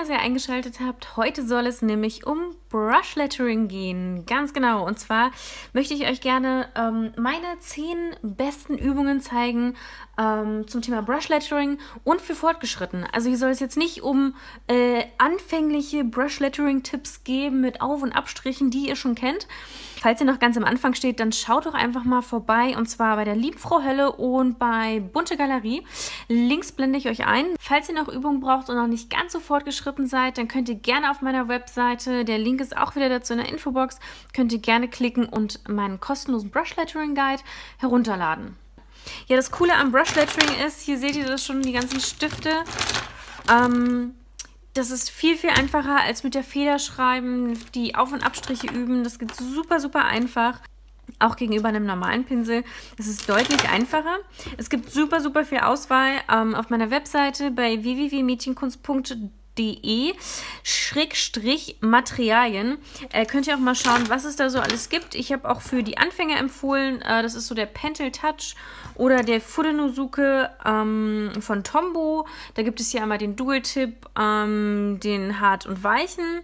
Dass ihr eingeschaltet habt. Heute soll es nämlich um Brush Lettering gehen. Ganz genau. Und zwar möchte ich euch gerne ähm, meine zehn besten Übungen zeigen ähm, zum Thema Brush Lettering und für Fortgeschritten. Also hier soll es jetzt nicht um äh, anfängliche Brush Lettering Tipps geben mit Auf- und Abstrichen, die ihr schon kennt. Falls ihr noch ganz am Anfang steht, dann schaut doch einfach mal vorbei und zwar bei der Liebfrau Hölle und bei Bunte Galerie. Links blende ich euch ein. Falls ihr noch Übungen braucht und noch nicht ganz so fortgeschritten seid, dann könnt ihr gerne auf meiner Webseite, der Link ist auch wieder dazu in der Infobox, könnt ihr gerne klicken und meinen kostenlosen Brush Lettering Guide herunterladen. Ja, das Coole am Brush Lettering ist, hier seht ihr das schon, die ganzen Stifte. Ähm, das ist viel, viel einfacher als mit der Federschreiben, die Auf- und Abstriche üben. Das geht super, super einfach. Auch gegenüber einem normalen Pinsel. Es ist deutlich einfacher. Es gibt super, super viel Auswahl ähm, auf meiner Webseite bei www.mädchenkunst.de Schrägstrich Materialien. Äh, könnt ihr auch mal schauen, was es da so alles gibt. Ich habe auch für die Anfänger empfohlen, äh, das ist so der Pentel Touch oder der Fudenosuke ähm, von Tombow. Da gibt es hier einmal den Dual-Tip, ähm, den Hart und Weichen.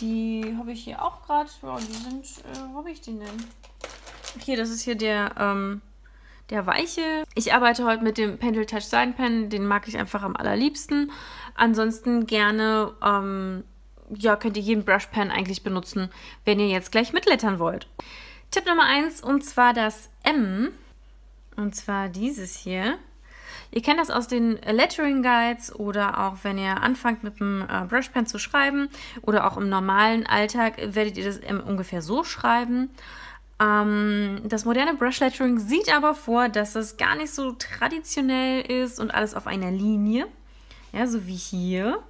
Die habe ich hier auch gerade. Ja, die sind, äh, wo habe ich die denn? Hier, das ist hier der, ähm, der weiche. Ich arbeite heute mit dem Pendle Touch Seidenpen. Den mag ich einfach am allerliebsten. Ansonsten gerne, ähm, ja, könnt ihr jeden Brushpen eigentlich benutzen, wenn ihr jetzt gleich mitlettern wollt. Tipp Nummer 1 und zwar das M. Und zwar dieses hier. Ihr kennt das aus den Lettering Guides oder auch wenn ihr anfangt mit dem äh, Brushpen zu schreiben oder auch im normalen Alltag werdet ihr das ungefähr so schreiben. Ähm, das moderne Brush Lettering sieht aber vor, dass es gar nicht so traditionell ist und alles auf einer Linie, ja, so wie hier,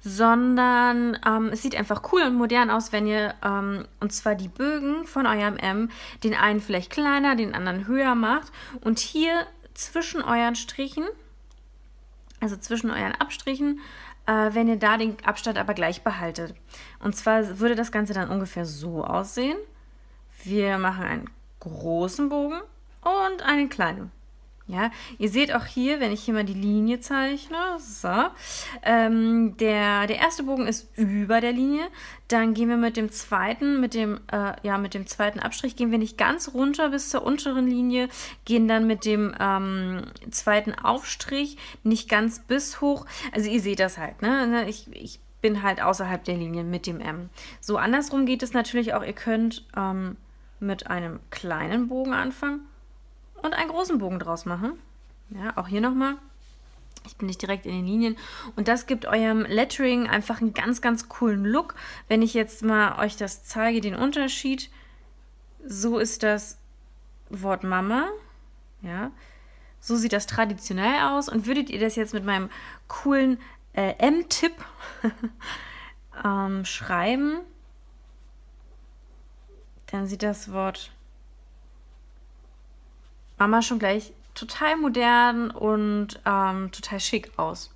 sondern ähm, es sieht einfach cool und modern aus, wenn ihr, ähm, und zwar die Bögen von eurem M, den einen vielleicht kleiner, den anderen höher macht und hier zwischen euren Strichen, also zwischen euren Abstrichen, äh, wenn ihr da den Abstand aber gleich behaltet. Und zwar würde das Ganze dann ungefähr so aussehen. Wir machen einen großen Bogen und einen kleinen. Ja, ihr seht auch hier, wenn ich hier mal die Linie zeichne, so, ähm, der, der erste Bogen ist über der Linie, dann gehen wir mit dem zweiten, mit dem, äh, ja, mit dem zweiten Abstrich gehen wir nicht ganz runter bis zur unteren Linie, gehen dann mit dem ähm, zweiten Aufstrich nicht ganz bis hoch, also ihr seht das halt, ne, ne ich, ich bin halt außerhalb der Linie mit dem M. So, andersrum geht es natürlich auch, ihr könnt ähm, mit einem kleinen Bogen anfangen und einen großen Bogen draus machen. Ja, auch hier nochmal. Ich bin nicht direkt in den Linien. Und das gibt eurem Lettering einfach einen ganz, ganz coolen Look. Wenn ich jetzt mal euch das zeige, den Unterschied. So ist das Wort Mama. Ja, so sieht das traditionell aus. Und würdet ihr das jetzt mit meinem coolen äh, M-Tipp ähm, schreiben, dann sieht das Wort Mama schon gleich total modern und ähm, total schick aus.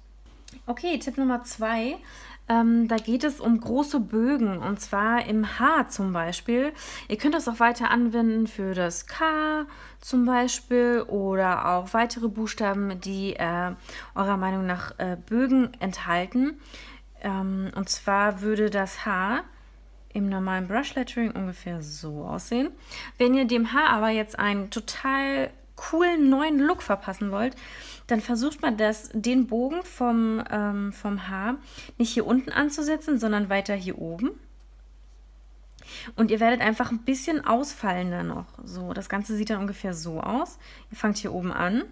Okay, Tipp Nummer zwei. Ähm, da geht es um große Bögen und zwar im H zum Beispiel. Ihr könnt das auch weiter anwenden für das K zum Beispiel oder auch weitere Buchstaben, die äh, eurer Meinung nach äh, Bögen enthalten. Ähm, und zwar würde das H im normalen Brush Lettering ungefähr so aussehen. Wenn ihr dem Haar aber jetzt einen total coolen neuen Look verpassen wollt, dann versucht man das, den Bogen vom, ähm, vom Haar nicht hier unten anzusetzen, sondern weiter hier oben. Und ihr werdet einfach ein bisschen ausfallender noch. So, das Ganze sieht dann ungefähr so aus. Ihr fangt hier oben an,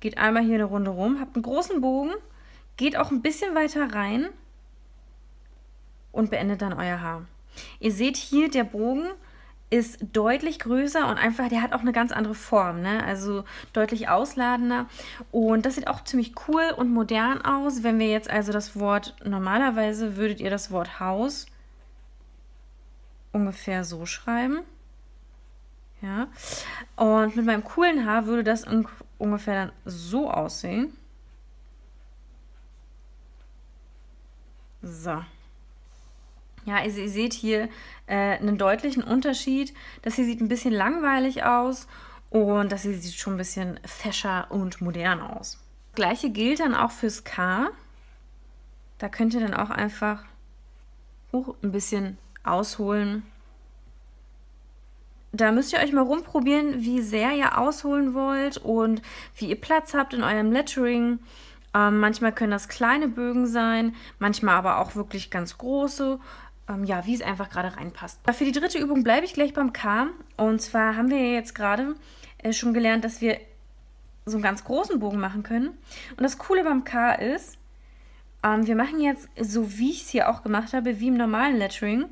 geht einmal hier eine Runde rum, habt einen großen Bogen, geht auch ein bisschen weiter rein und beendet dann euer Haar. Ihr seht hier, der Bogen ist deutlich größer und einfach, der hat auch eine ganz andere Form, ne? also deutlich ausladender. Und das sieht auch ziemlich cool und modern aus. Wenn wir jetzt also das Wort, normalerweise würdet ihr das Wort Haus ungefähr so schreiben. Ja, und mit meinem coolen Haar würde das ungefähr dann so aussehen. So. Ja, also ihr seht hier äh, einen deutlichen Unterschied. Das hier sieht ein bisschen langweilig aus und das hier sieht schon ein bisschen fescher und modern aus. Das gleiche gilt dann auch fürs K. Da könnt ihr dann auch einfach uh, ein bisschen ausholen. Da müsst ihr euch mal rumprobieren, wie sehr ihr ausholen wollt und wie ihr Platz habt in eurem Lettering. Ähm, manchmal können das kleine Bögen sein, manchmal aber auch wirklich ganz große. Ähm, ja, wie es einfach gerade reinpasst. Für die dritte Übung bleibe ich gleich beim K. Und zwar haben wir jetzt gerade äh, schon gelernt, dass wir so einen ganz großen Bogen machen können. Und das Coole beim K ist, ähm, wir machen jetzt, so wie ich es hier auch gemacht habe, wie im normalen Lettering,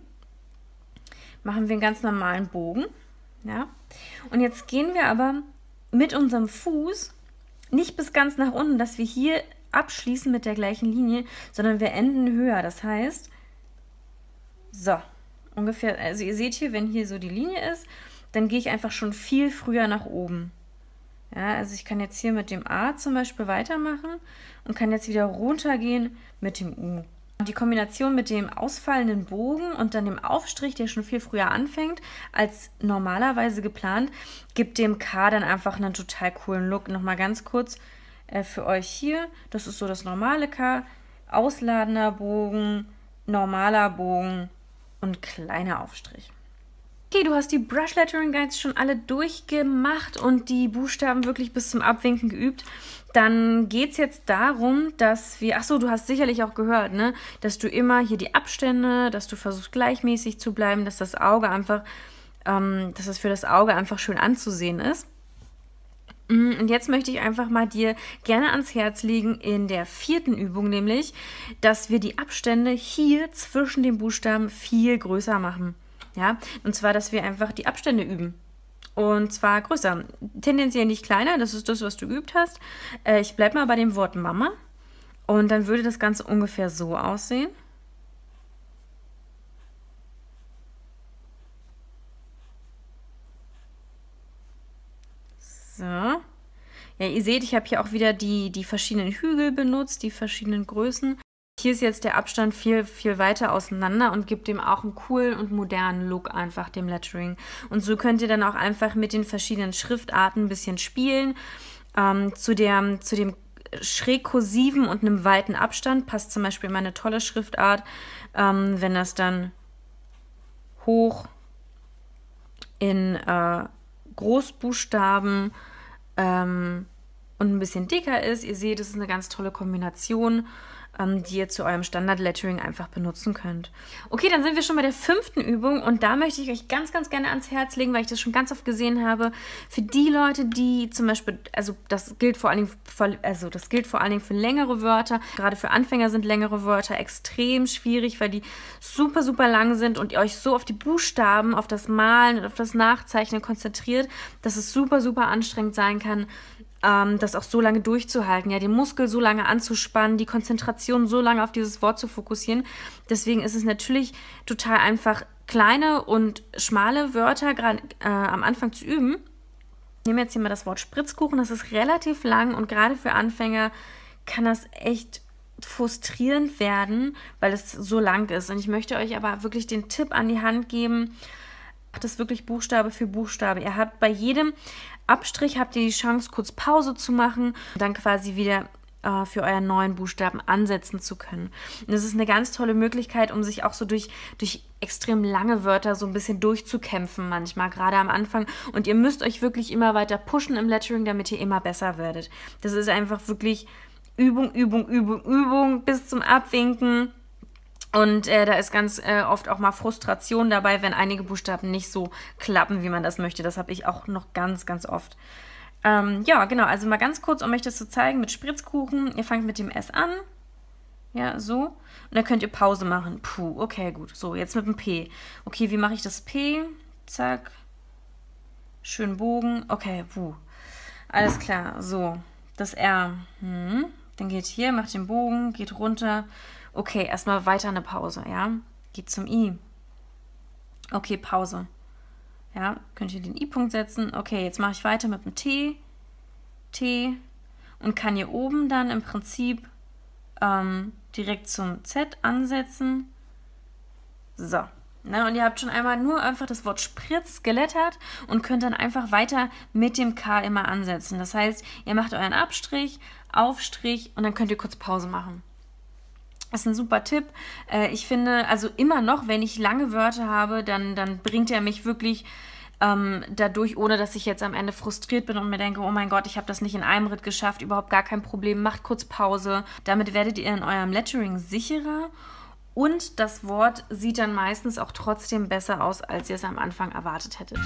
machen wir einen ganz normalen Bogen. Ja? Und jetzt gehen wir aber mit unserem Fuß nicht bis ganz nach unten, dass wir hier abschließen mit der gleichen Linie, sondern wir enden höher. Das heißt, so, ungefähr, also ihr seht hier, wenn hier so die Linie ist, dann gehe ich einfach schon viel früher nach oben. Ja, also ich kann jetzt hier mit dem A zum Beispiel weitermachen und kann jetzt wieder runtergehen mit dem U. Die Kombination mit dem ausfallenden Bogen und dann dem Aufstrich, der schon viel früher anfängt als normalerweise geplant, gibt dem K dann einfach einen total coolen Look. Nochmal ganz kurz äh, für euch hier. Das ist so das normale K. Ausladender Bogen, normaler Bogen und kleiner Aufstrich. Okay, du hast die Brush Lettering Guides schon alle durchgemacht und die Buchstaben wirklich bis zum Abwinken geübt. Dann geht es jetzt darum, dass wir, ach so, du hast sicherlich auch gehört, ne, dass du immer hier die Abstände, dass du versuchst gleichmäßig zu bleiben, dass das Auge einfach, ähm, dass es für das Auge einfach schön anzusehen ist. Mm, und jetzt möchte ich einfach mal dir gerne ans Herz legen in der vierten Übung, nämlich, dass wir die Abstände hier zwischen den Buchstaben viel größer machen. Ja, und zwar, dass wir einfach die Abstände üben. Und zwar größer. Tendenziell nicht kleiner, das ist das, was du geübt hast. Äh, ich bleibe mal bei dem Wort Mama. Und dann würde das Ganze ungefähr so aussehen. So. Ja, ihr seht, ich habe hier auch wieder die, die verschiedenen Hügel benutzt, die verschiedenen Größen. Hier ist jetzt der Abstand viel, viel weiter auseinander und gibt dem auch einen coolen und modernen Look einfach, dem Lettering. Und so könnt ihr dann auch einfach mit den verschiedenen Schriftarten ein bisschen spielen. Ähm, zu, der, zu dem schräg kursiven und einem weiten Abstand passt zum Beispiel meine tolle Schriftart, ähm, wenn das dann hoch in äh, Großbuchstaben ähm, und ein bisschen dicker ist. Ihr seht, es ist eine ganz tolle Kombination ähm, die ihr zu eurem Standard-Lettering einfach benutzen könnt. Okay, dann sind wir schon bei der fünften Übung und da möchte ich euch ganz, ganz gerne ans Herz legen, weil ich das schon ganz oft gesehen habe. Für die Leute, die zum Beispiel, also das gilt vor allen Dingen, für, also das gilt vor allen Dingen für längere Wörter. Gerade für Anfänger sind längere Wörter extrem schwierig, weil die super, super lang sind und ihr euch so auf die Buchstaben, auf das Malen und auf das Nachzeichnen konzentriert, dass es super, super anstrengend sein kann, ähm, das auch so lange durchzuhalten, ja, den Muskel so lange anzuspannen, die Konzentration so lange auf dieses Wort zu fokussieren. Deswegen ist es natürlich total einfach, kleine und schmale Wörter gerade äh, am Anfang zu üben. Ich nehme jetzt hier mal das Wort Spritzkuchen, das ist relativ lang und gerade für Anfänger kann das echt frustrierend werden, weil es so lang ist. Und ich möchte euch aber wirklich den Tipp an die Hand geben, macht es wirklich Buchstabe für Buchstabe. Ihr habt bei jedem Abstrich habt ihr die Chance, kurz Pause zu machen und dann quasi wieder äh, für euren neuen Buchstaben ansetzen zu können. Und das ist eine ganz tolle Möglichkeit, um sich auch so durch, durch extrem lange Wörter so ein bisschen durchzukämpfen manchmal, gerade am Anfang. Und ihr müsst euch wirklich immer weiter pushen im Lettering, damit ihr immer besser werdet. Das ist einfach wirklich Übung, Übung, Übung, Übung bis zum Abwinken. Und äh, da ist ganz äh, oft auch mal Frustration dabei, wenn einige Buchstaben nicht so klappen, wie man das möchte. Das habe ich auch noch ganz, ganz oft. Ähm, ja, genau. Also mal ganz kurz, um euch das zu zeigen mit Spritzkuchen. Ihr fangt mit dem S an. Ja, so. Und dann könnt ihr Pause machen. Puh, okay, gut. So, jetzt mit dem P. Okay, wie mache ich das P? Zack. Schön Bogen. Okay, puh. Alles klar. So, das R. Hm. Dann geht hier, macht den Bogen, geht runter. Okay, erstmal weiter eine Pause, ja? Geht zum I. Okay, Pause. Ja, könnt ihr den I-Punkt setzen. Okay, jetzt mache ich weiter mit dem T. T. Und kann hier oben dann im Prinzip ähm, direkt zum Z ansetzen. So. Ne, und ihr habt schon einmal nur einfach das Wort Spritz gelettert und könnt dann einfach weiter mit dem K immer ansetzen. Das heißt, ihr macht euren Abstrich, Aufstrich und dann könnt ihr kurz Pause machen. Das ist ein super Tipp. Äh, ich finde, also immer noch, wenn ich lange Wörter habe, dann, dann bringt er mich wirklich ähm, dadurch, ohne dass ich jetzt am Ende frustriert bin und mir denke, oh mein Gott, ich habe das nicht in einem Ritt geschafft, überhaupt gar kein Problem, macht kurz Pause. Damit werdet ihr in eurem Lettering sicherer und das Wort sieht dann meistens auch trotzdem besser aus, als ihr es am Anfang erwartet hättet.